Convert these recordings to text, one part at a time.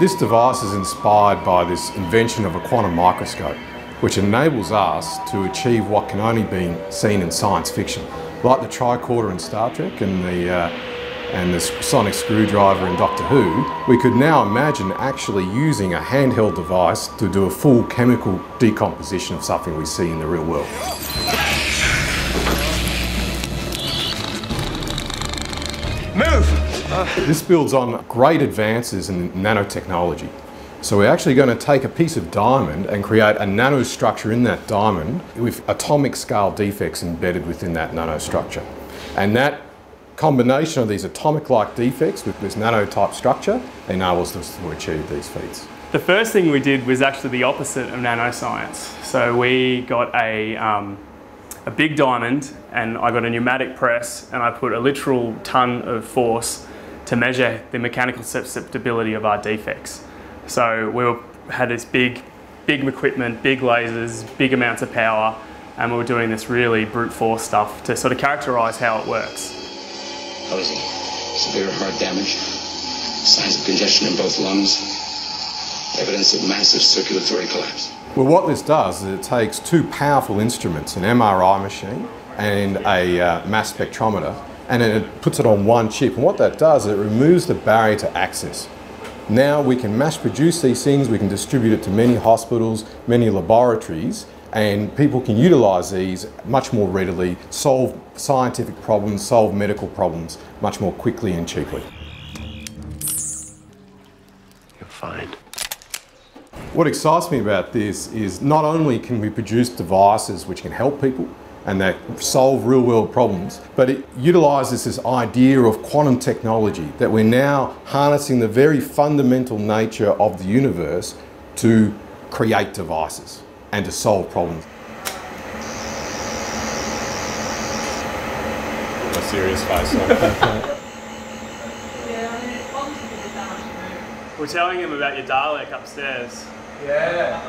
This device is inspired by this invention of a quantum microscope, which enables us to achieve what can only be seen in science fiction, like the tricorder in Star Trek and the, uh, and the sonic screwdriver in Doctor Who, we could now imagine actually using a handheld device to do a full chemical decomposition of something we see in the real world. Move! This builds on great advances in nanotechnology. So we're actually going to take a piece of diamond and create a nanostructure in that diamond with atomic scale defects embedded within that nanostructure. And that combination of these atomic-like defects with this nanotype structure enables us to achieve these feats. The first thing we did was actually the opposite of nanoscience. So we got a, um, a big diamond and I got a pneumatic press and I put a literal ton of force to measure the mechanical susceptibility of our defects. So we were, had this big, big equipment, big lasers, big amounts of power, and we were doing this really brute force stuff to sort of characterize how it works. How is he? Severe heart damage, signs of congestion in both lungs, evidence of massive circulatory collapse. Well, what this does is it takes two powerful instruments, an MRI machine and a uh, mass spectrometer, and it puts it on one chip. And what that does is it removes the barrier to access. Now we can mass produce these things, we can distribute it to many hospitals, many laboratories, and people can utilize these much more readily, solve scientific problems, solve medical problems much more quickly and cheaply. You're fine. What excites me about this is not only can we produce devices which can help people and that solve real world problems, but it utilizes this idea of quantum technology that we're now harnessing the very fundamental nature of the universe to create devices and to solve problems. A serious face on. We're telling him about your Dalek upstairs. Yeah.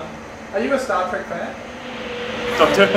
Are you a Star Trek fan? Doctor.